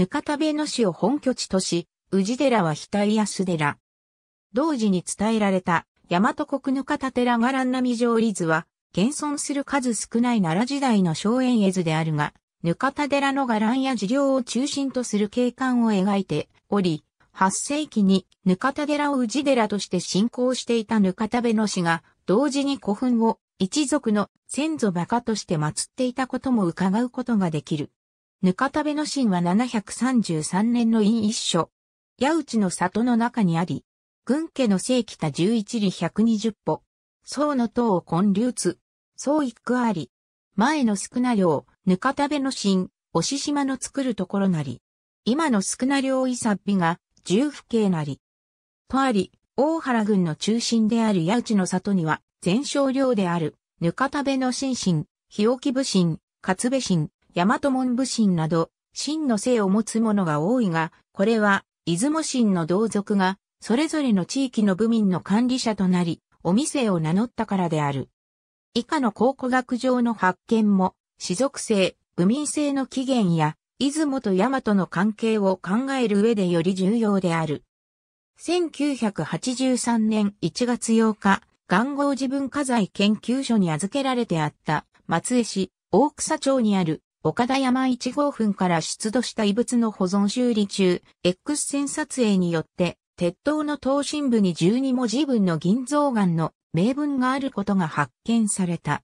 ぬかたべの市を本拠地とし、宇治寺は額安寺。同時に伝えられた、大和国ぬかた寺伽藍並上里図は、現存する数少ない奈良時代の荘園絵図であるが、ぬかた寺の伽藍や事業を中心とする景観を描いており、8世紀にぬかた寺を宇治寺として信仰していたぬかたべの氏が、同時に古墳を一族の先祖馬鹿として祀っていたことも伺うことができる。ぬかたべの神は733年の陰一書。八内の里の中にあり、軍家の正北11里120歩。宋の塔を根流通。宋一区あり。前の少な領、ぬかたべの神、押島の作るところなり。今の少な領いさっびが、重府系なり。とあり、大原郡の中心である八内の里には、全省領である、ぬかたべの神神、日置武神、勝部神、大和門武神など、神の姓を持つ者が多いが、これは、出雲神の同族が、それぞれの地域の部民の管理者となり、お店を名乗ったからである。以下の考古学上の発見も、士族性、部民性の起源や、出雲と大和の関係を考える上でより重要である。1983年1月8日、元号自文化財研究所に預けられてあった松江市大草町にある岡田山1号墳から出土した遺物の保存修理中、X 線撮影によって鉄塔の頭身部に12文字分の銀象眼の名文があることが発見された。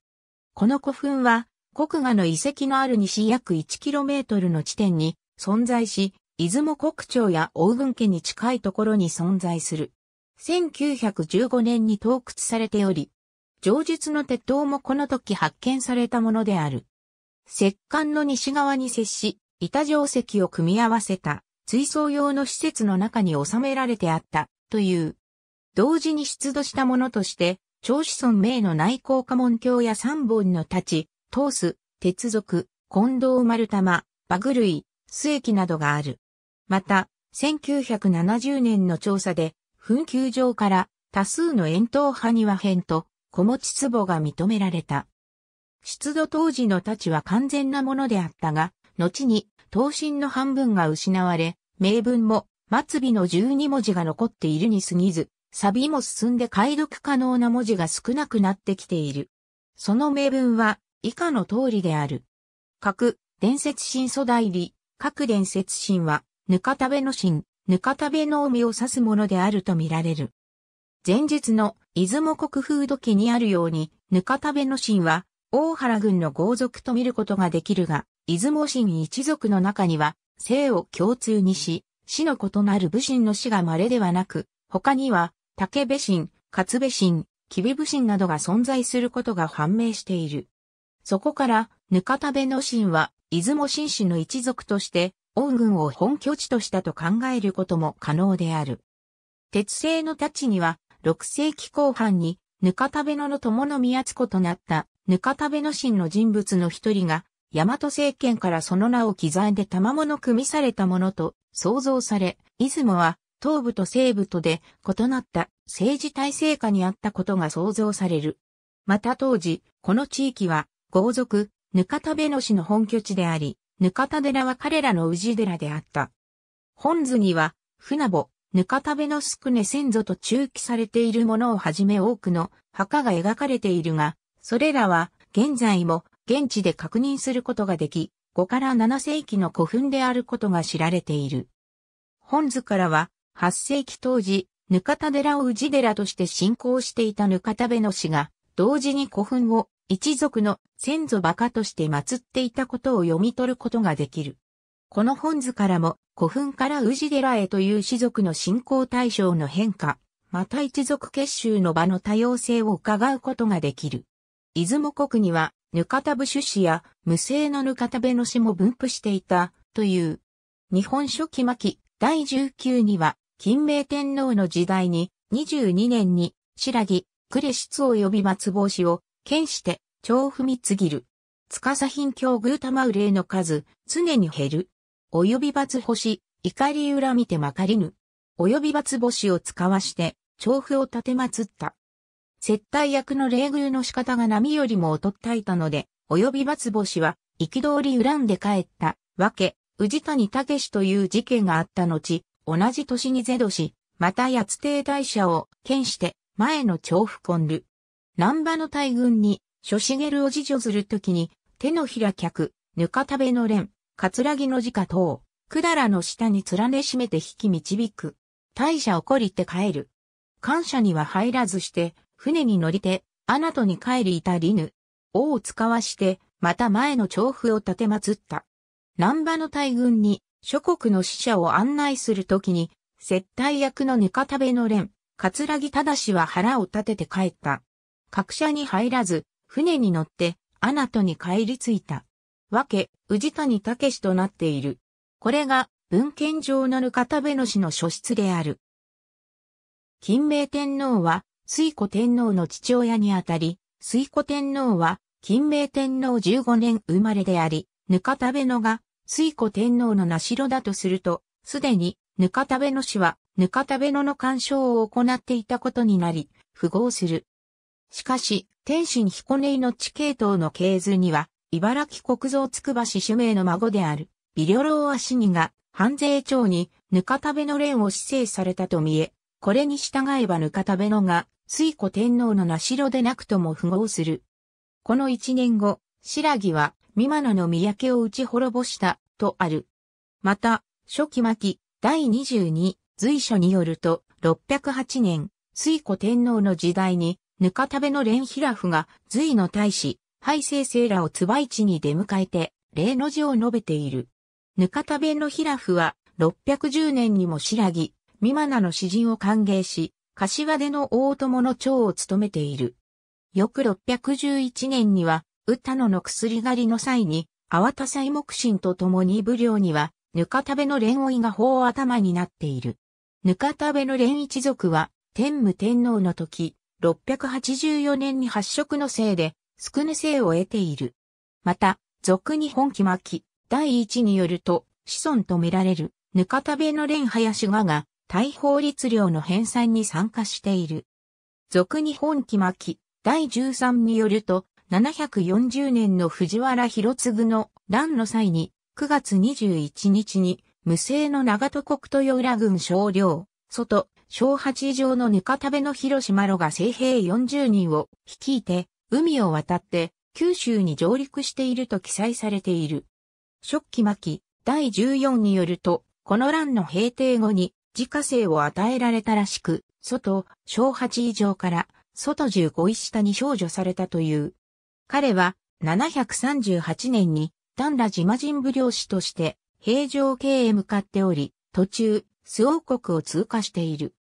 この古墳は、国画の遺跡のある西約 1km の地点に存在し、出雲国町や大軍家に近いところに存在する。1915年に盗掘されており、上述の鉄塔もこの時発見されたものである。石棺の西側に接し、板定石を組み合わせた追走用の施設の中に収められてあったという。同時に出土したものとして、長子孫名の内向家門橋や三本の太刀、通す、鉄属、近藤丸玉、バグ類、須液などがある。また、1970年の調査で、墳丘上から多数の円筒埴輪片と小持壺が認められた。出土当時の太刀は完全なものであったが、後に刀身の半分が失われ、名文も末尾の12文字が残っているに過ぎず、サビも進んで解読可能な文字が少なくなってきている。その名文は以下の通りである。各伝説神祖代理、各伝説神は、ぬかたべの神、ぬかたべの海を指すものであるとみられる。前日の出雲国風土記にあるように、ぬかたべの神は、大原郡の豪族と見ることができるが、出雲神一族の中には、姓を共通にし、死の異なる武神の死が稀ではなく、他には、竹部神、勝部神、吉備武神などが存在することが判明している。そこから、ぬかたべの神は、出雲神氏の一族として、恩軍を本拠地としたと考えることも可能である。鉄製の太刀には、6世紀後半に、ぬかたべのの友の宮津子となった、ぬかたべの神の人物の一人が、大和政権からその名を刻んで賜物組みされたものと想像され、出雲は東部と西部とで異なった政治体制下にあったことが想像される。また当時、この地域は豪族、ぬかたべの市の本拠地であり、ぬかた寺は彼らの氏寺であった。本図には、船穂、ぬかたべの少ね先祖と中記されているものをはじめ多くの墓が描かれているが、それらは現在も現地で確認することができ、5から7世紀の古墳であることが知られている。本図からは、8世紀当時、ぬかた寺を氏寺として信仰していたぬかたべの氏が、同時に古墳を一族の先祖馬鹿として祀っていたことを読み取ることができる。この本図からも、古墳から氏寺へという氏族の信仰対象の変化、また一族結集の場の多様性を伺うことができる。出雲国にはぬかたぶ種子や無性のぬかたべの死も分布していたという。日本書紀末期第19には、金明天皇の時代に22年に白木、呉室及び松帽子を剣して、調布みつぎる。司品境偶玉憂の数、常に減る。及び罰星、怒り裏見てまかりぬ。及び罰星を使わして、調布を立てまつった。接待役の礼遇の仕方が波よりも劣ったいたので、及び罰星は、憤り恨んで帰った、わけ、宇治谷武という事件があった後、同じ年にゼドし、また八帝大社を兼して前の調布婚る。南波の大軍に諸茂を自助するときに手のひら客、ぬか食べの連、桂木の直等、くだらの下に連ね締めて引き導く。大社怒りて帰る。感謝には入らずして、船に乗りて、あなとに帰りいたりぬ。王を使わして、また前の調布を立て祀った。南波の大軍に諸国の使者を案内するときに、接待役のぬか食べの連、桂木正は腹を立てて帰った。各社に入らず、船に乗って、アナトに帰り着いた。わけ、宇治谷武となっている。これが、文献上のぬか食べの氏の書出である。金明天皇は、水古天皇の父親にあたり、水古天皇は、金明天皇15年生まれであり、ぬか食べのが、水古天皇の名城だとすると、すでに、ぬか食べの氏は、ぬか食べのの干渉を行っていたことになり、符合する。しかし、天津彦根井の地系統の系図には、茨城国蔵つくば市主名の孫である、微慮老足にが、半税町に、ぬか食べの連を施政されたと見え、これに従えばぬか食べのが、水古天皇の名城でなくとも符合する。この一年後、白木は、三間の三宅を打ち滅ぼした、とある。また、初期巻、第22、随所によると、608年、水古天皇の時代に、ぬか食べの連ヒラフが、隋の大使、廃生生らを津場市に出迎えて、例の字を述べている。ぬか食べのヒラフは、610年にも白木、三間の詩人を歓迎し、柏出の大友の長を務めている。翌611年には、歌野の薬狩りの際に、粟田西木神と共に武領には、ぬか食べの連追が法頭になっている。ぬか食べの連一族は、天武天皇の時、684年に発色のせいで、少ぬ姓を得ている。また、俗に本気巻き、第一によると、子孫と見られる、ぬか食べの連林がが、大法律令の返済に参加している。俗に本気巻き、第13によると、740年の藤原広次の乱の際に、9月21日に、無声の長戸国豊浦郡少量、外、小八条のぬか食べの広島路が精兵40人を率いて、海を渡って九州に上陸していると記載されている。初期巻第14によると、この乱の平定後に自家姓を与えられたらしく、外、小八以上から、外十五石下に少女されたという。彼は、738年に、丹羅島人武領士として、平城系へ向かっており、途中、ス王国を通過している。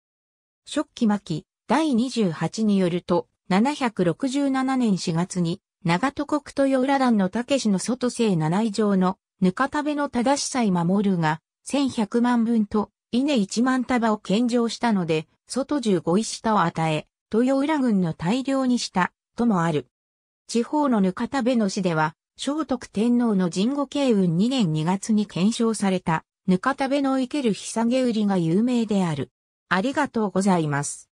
初期巻第28によると、767年4月に、長戸国豊浦団の武士の外姓七以上の、ぬか食べの正しさい守るが、1100万分と、稲一万束を献上したので、外十五石田を与え、豊浦軍の大量にした、ともある。地方のぬかたべの市では、聖徳天皇の神後慶運2年2月に検証された、ぬかたべの生ける日下げ売りが有名である。ありがとうございます。